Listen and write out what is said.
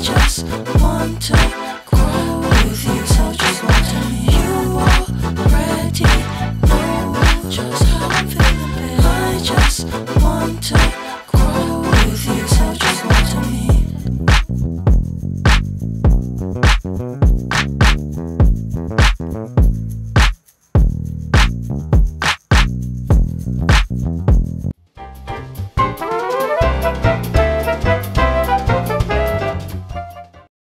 just want to